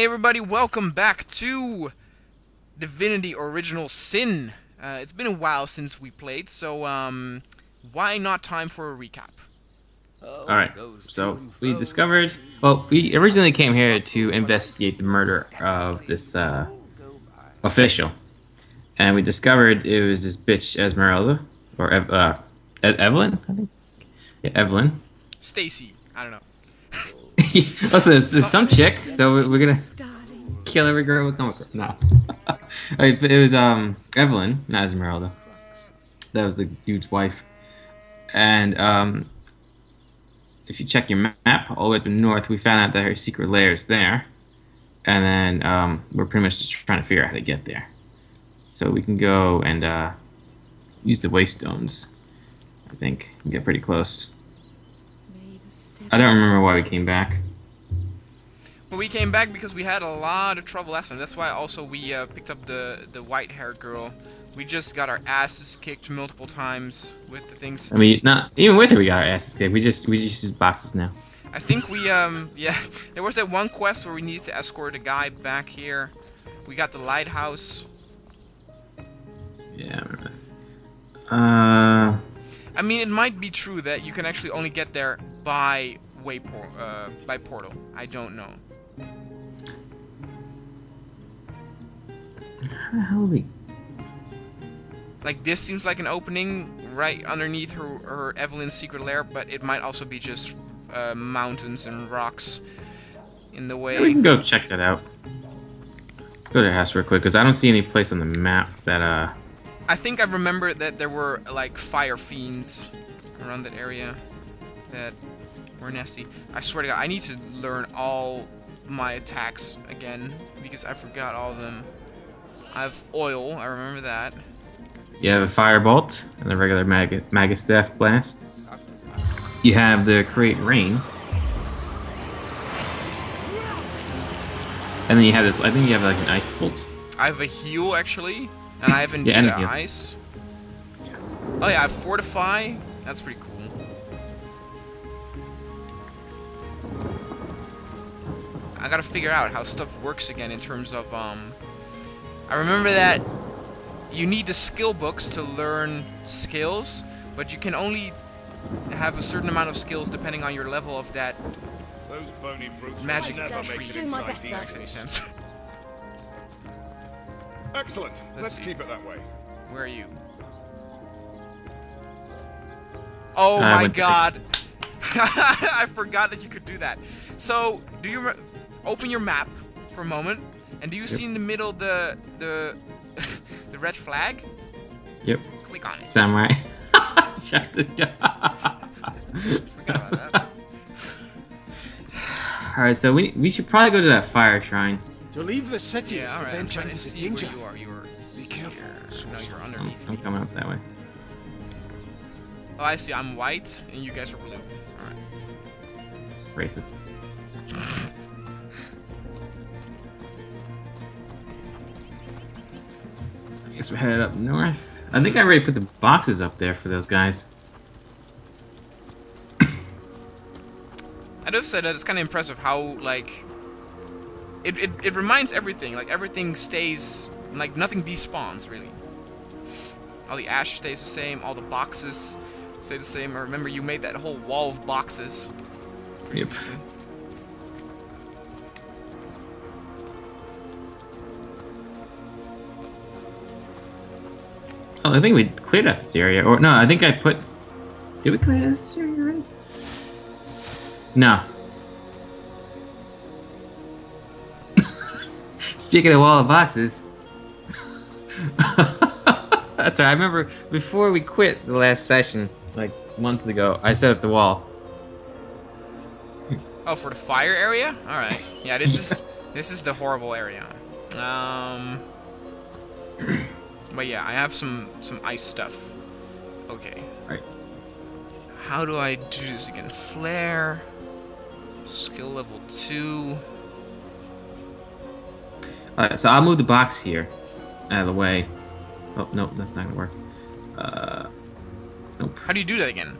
Hey everybody, welcome back to Divinity Original Sin. Uh, it's been a while since we played, so um, why not time for a recap? Alright, so we discovered... Well, we originally came here to investigate the murder of this uh, official. And we discovered it was this bitch Esmeralda, or Ev uh, E- Evelyn, I think? Yeah, Evelyn. Stacy, I don't know. also, there's, there's some chick, so we- we're gonna kill every girl we come across. No. It was um Evelyn, not Esmeralda. That was the dude's wife. And um, if you check your map all the way up north, we found out that her secret lair is there. And then um, we're pretty much just trying to figure out how to get there. So we can go and uh, use the waystones. I think and get pretty close. I don't remember why we came back. We came back because we had a lot of trouble last time. That's why also we uh, picked up the the white-haired girl. We just got our asses kicked multiple times with the things. I mean, not even with her, we got our asses kicked. We just we just use boxes now. I think we um yeah, there was that one quest where we needed to escort a guy back here. We got the lighthouse. Yeah. Uh, I mean, it might be true that you can actually only get there by wayport uh by portal. I don't know. How the hell we? Like this seems like an opening right underneath her her Evelyn's secret lair, but it might also be just uh, mountains and rocks in the way. Yeah, we can go check that out. Let's go to the house real quick because I don't see any place on the map that uh. I think I remember that there were like fire fiends around that area that were nasty. I swear to God, I need to learn all my attacks again because I forgot all of them. I have oil. I remember that. You have a firebolt and a regular mag Magus Death Blast. You have the Create Rain. And then you have this, I think you have like an Ice Bolt. I have a heal actually, and I have indeed and a a heal. ice. Oh yeah, I have fortify. That's pretty cool. I gotta figure out how stuff works again in terms of um. I remember that you need the skill books to learn skills, but you can only have a certain amount of skills depending on your level of that Those bony brutes magic will never tree. make it Do my inside best, these. Makes any sense? Excellent. Let's Let's keep it that way. Where are you? Oh I my went to the- god! I forgot that you could do that. So, do you re- open your map for a moment, and do you see in the middle the the the red flag? Yep. Click on it. Samurai. Shut the door. Forgot about that. Alright, so we, we should probably go to that fire shrine. To leave the city is Yeah, to alright. I'm venture into see danger. where you are. You are. Be careful, here. No, you're I'm, I'm coming up that way. Oh, I see. I'm white, and you guys are blue. Alright. Racist. Guess we're headed up north. I think I already put the boxes up there for those guys. I'd have said that it's kind of impressive how like it, it it reminds everything like everything stays like nothing despawns really. All the ash stays the same. All the boxes stay the same. I remember you made that whole wall of boxes. Yep. Oh, I think we cleared out this area. Or no, I think I put. Did we clear this area? No. Speaking of wall of boxes. That's right. I remember before we quit the last session, like months ago, I set up the wall. Oh, for the fire area? All right. Yeah, this is this is the horrible area. Um. But yeah, I have some some ice stuff. Okay. Right. How do I do this again? Flare. Skill level two. Alright, so I'll move the box here out of the way. Oh, no, that's not gonna work. Uh, nope. How do you do that again?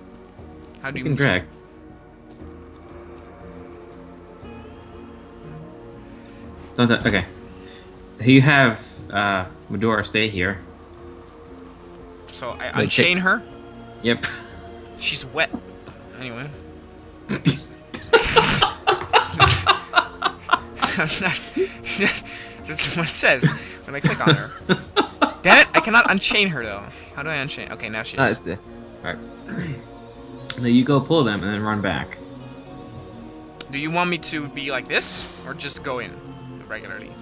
How do You you drag. don't. touch- Okay. You have uh, Madora stay here. So I unchain her. Yep. She's wet. Anyway. Not. That's what it says when I click on her. Damn it! I cannot unchain her though. How do I unchain? Okay, now she's. Uh, is. it's there. All right. now you go pull them and then run back. Do you want me to be like this, or just go in regularly?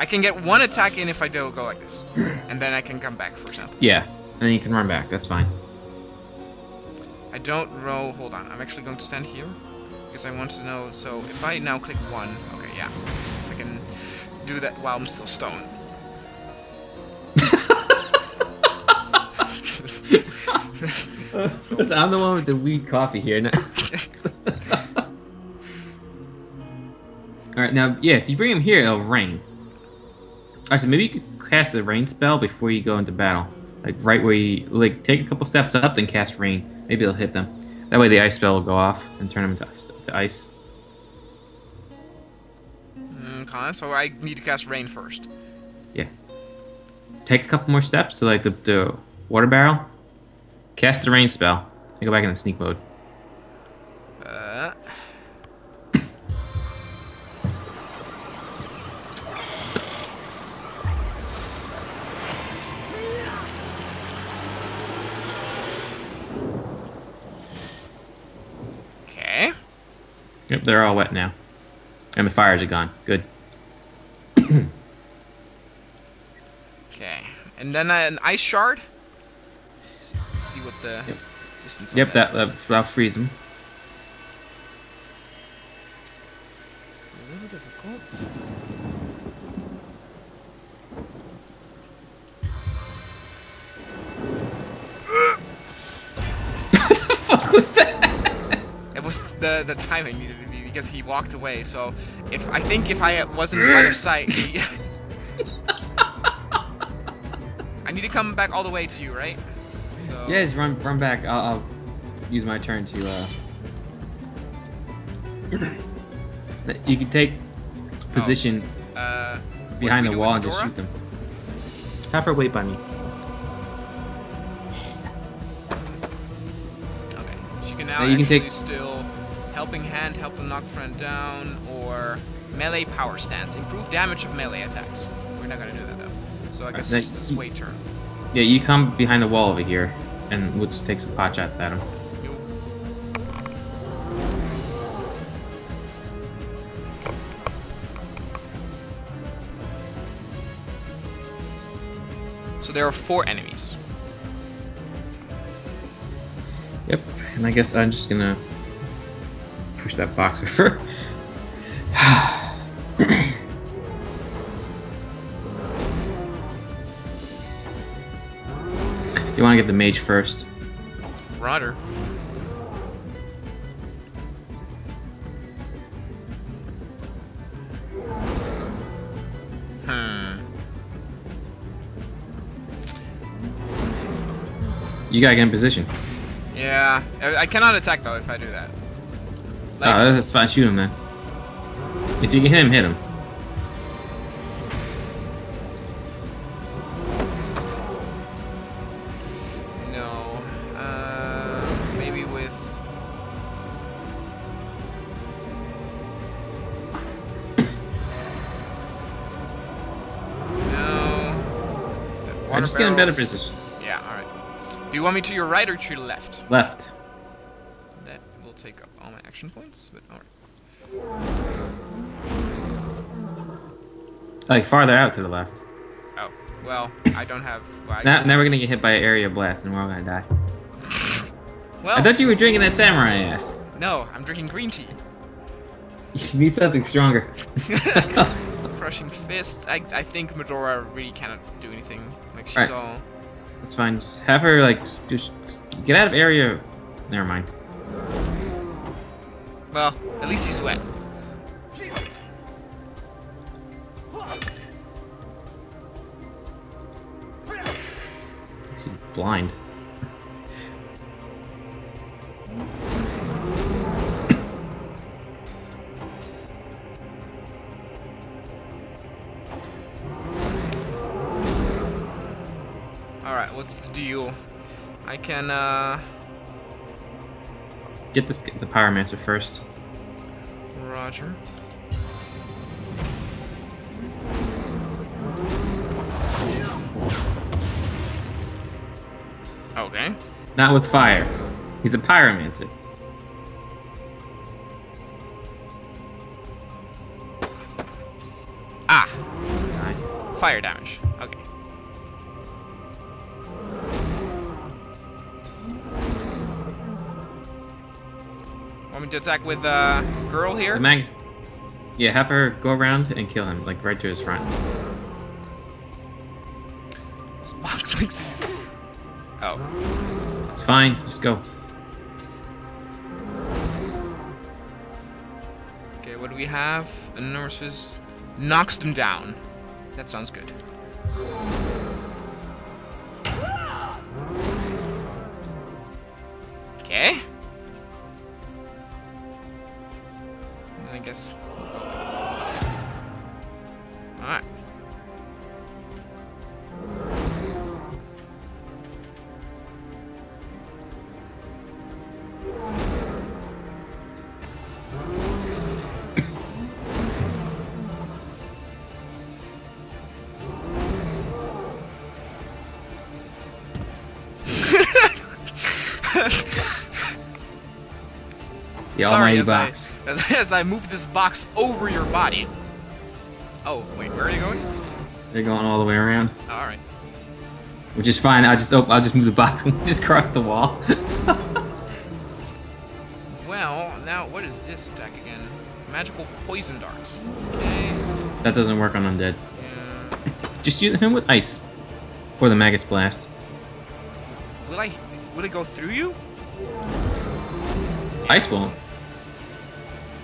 I can get one attack in if I do go like this, and then I can come back, for example. Yeah. And then you can run back. That's fine. I don't know. Hold on. I'm actually going to stand here because I want to know. So if I now click one, okay, yeah, I can do that while I'm still stoned. I'm the one with the weed coffee here. no- All right, now yeah, if you bring him here, it'll rain. So maybe you could cast a rain spell before you go into battle, like right where you like take a couple steps up, then cast rain. Maybe it'll hit them. That way, the ice spell will go off and turn them into ice. To ice. Mm, okay, so I need to cast rain first. Yeah. Take a couple more steps to like the, the water barrel. Cast the rain spell. And go back into sneak mode. Yep, they're all wet now, and the fires are gone. Good. Okay. And then uh, an ice shard. Let's, let's see what the Yep. distance. Yep, that is. that that'll freeze them. It's a little difficult. The the timing needed to be because he walked away. So if I think if I wasn't in line of sight, he, I need to come back all the way to you, right? So Yeah, just run run back. I'll, I'll use my turn to. uh... you can take position Uh, behind the do we do wall and just shoot them. Have her wait by me. Okay. She can now you can actually take- still helping hand, help the knock friend down, or melee power stance, improve damage of melee attacks. We're not gonna do that though. So I guess it's just wait turn. Yeah, you come behind the wall over here, and we'll just take some pot shots at him. So there are four enemies. Yep, and I guess I'm just gonna push that box over. you want to get the mage first. Roger. Hmm. You gotta get in position. Yeah, I I cannot attack though if I do that. Like, oh, that's fine. Shoot him then. If you can hit him, hit him. no. Uh, maybe with. No. I'm just get in better position. Yeah, alright. Do you want me to your right or to your left? Left. That will take up action points, but alright. Oh, like farther out to the left. Oh, well, I don't have. Well, I, Now, now we're gonna get hit by an area blast and we're all gonna die. well I thought you were drinking that samurai ass. no, I'm drinking green tea. You need something stronger. Crushing fist. I, I think Madora really cannot do anything. Like she's all. That's fine. Just have her like just get out of area. Never mind. Well, at least he's wet. He's blind. Alright, what's the deal? I can, uh... Get this the pyromancer first. Roger. Okay. Not with fire. He's a pyromancer. Ah! Fire damage. Want me to attack with, uh, girl here? The mag. Yeah, have her go around and kill him, like right to his front. This box makes me Oh. It's fine. Just go. Okay, what do we have? Enormous knocks them down. That sounds good. The Sorry, almighty as box. I, as, as I move this box over your body. Oh, wait, where are you going? They're going all the way around, Alright. which is fine. I'll just oh, I'll just move the box and just cross the wall. Well, now what is this attack again? Magical poison dart. Okay. that doesn't work on undead. Yeah. Just use him with ice, or the magus blast. Will I? Will it go through you? Ice won't.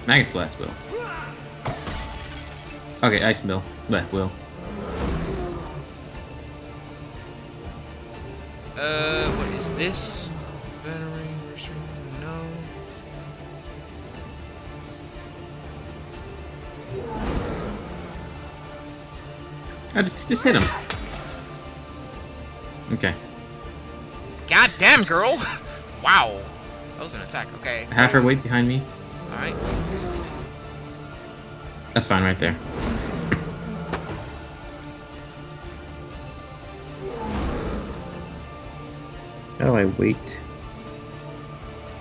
Magus blast will. Okay, ice will. But will. Uh, what is this? No. I just just hit him. Okay. God damn, girl! wow. That was an attack. Okay. Have her wait behind me. Alright. That's fine right there. How do I wait?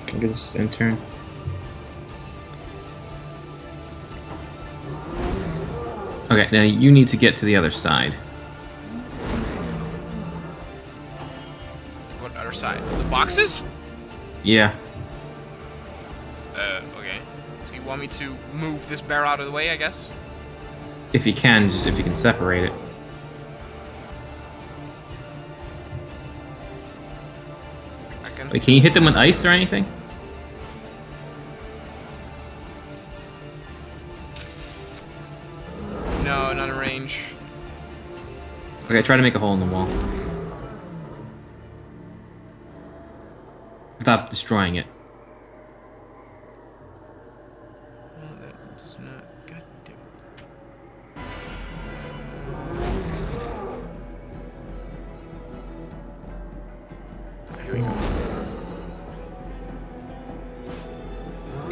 I guess it's just intern. Okay, now you need to get to the other side. What other side? The boxes? Yeah. So you want me to move this bear out of the way, I guess? If you can, just if you can separate it. I can. Wait, can you hit them with ice or anything? No, not in range. Okay, try to make a hole in the wall. Without destroying it. Here we go.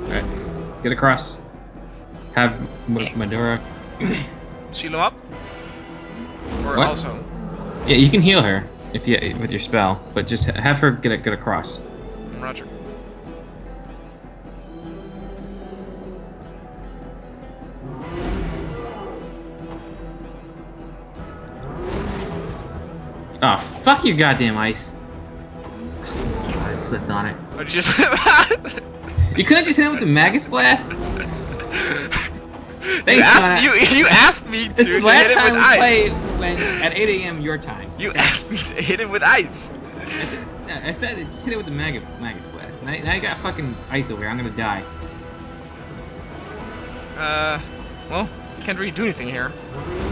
Alright. Get across. Have Madora. Shield him up? Or What? also? Yeah, you can heal her if you with your spell, but just have her get get across. Roger. Oh, fuck your goddamn ice. I slipped on it. Or just. You couldn't just hit him with the Magus Blast? you asked you you asked me to, to last hit him time with ice. when at 8 a.m. your time. You asked me to hit him with ice. I said, no, I said just hit it with the Magus, Magus Blast. Now, now you got fucking ice over here. I'm gonna die. Uh, well, can't really do anything here.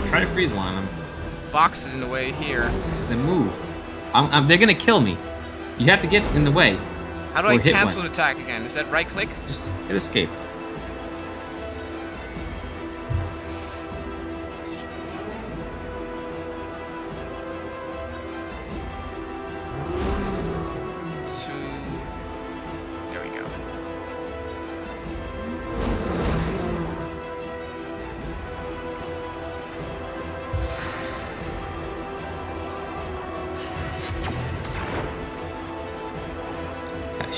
Try to freeze one of them. Box is in the way here. Then move. I'm, I'm, they're gonna kill me. You have to get in the way. How do I cancel one. an attack again? Is that right click? Just hit escape.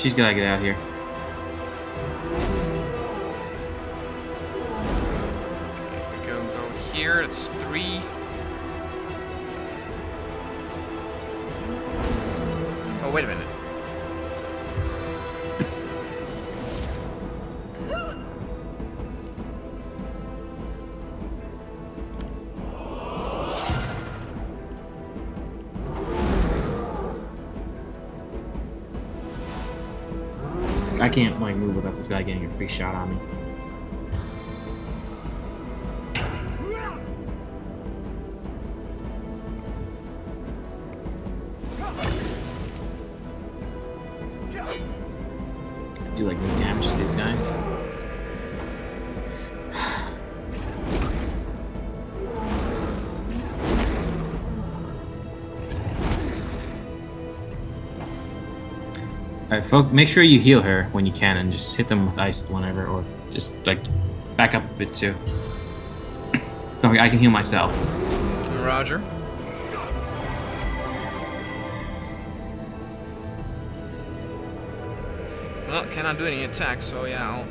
She's gotta get out here. Okay, if we go go here, it's three. I can't like move without this guy getting a free shot on me. Alright, folk, make sure you heal her when you can and just hit them with ice whenever, or just like back up a bit too. Don't worry, I can heal myself. Roger. Well, cannot do any attacks, so yeah, I'll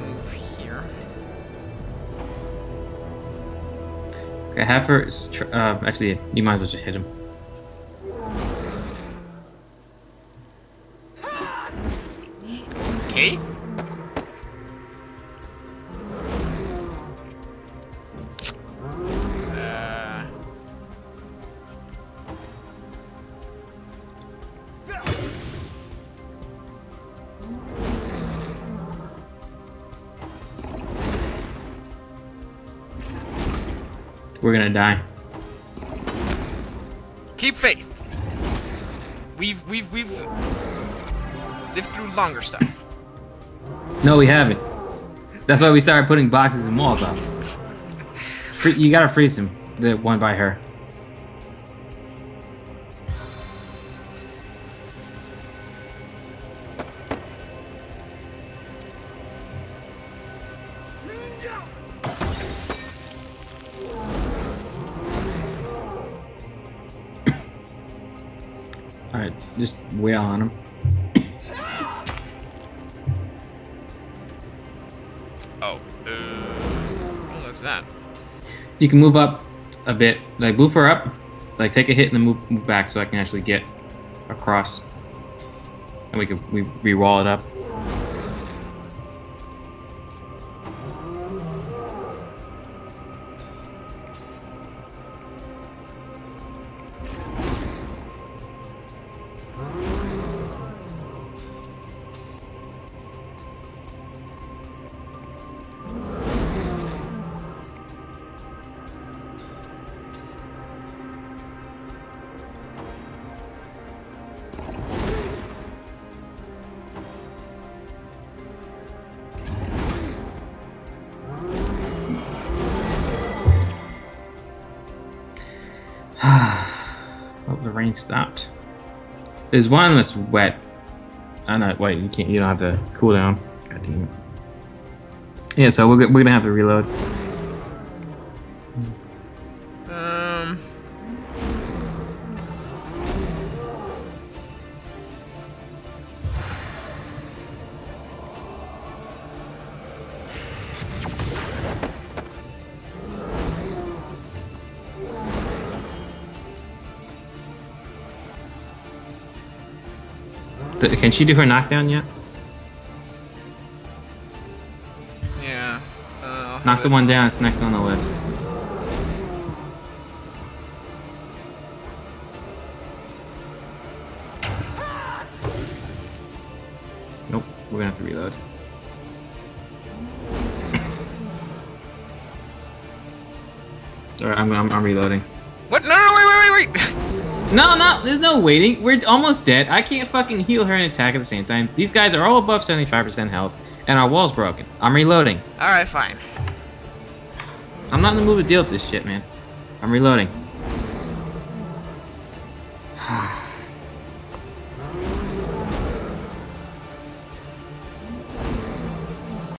move here. Okay, have her. Uh, actually, you might as well just hit him. We're gonna die. keep faith. We've we've we've lived through longer stuff. No, we haven't. That's why we started putting boxes and walls up. Free, you gotta freeze him. The one by her. Alright, just wail on him. Oh, uh, what was that? You can move up a bit, like move her up, like take a hit and then move move back so I can actually get across, and we can we re-wall it up. Rain stopped. There's one that's wet. I know. Wait, you can't. You don't have to cool down. God damn it. Yeah, so we're, we're gonna have to reload. Can she do her knockdown yet? Yeah. Uh, Knock the it- one down. It's next on the list. Nope. We're gonna have to reload. Alright, I'm, I'm, I'm reloading. No, no, there's no waiting. We're almost dead. I can't fucking heal her and attack at the same time. These guys are all above 75% health, and our wall's broken. I'm reloading. All right, fine. I'm not in the mood to deal with this shit, man. I'm reloading.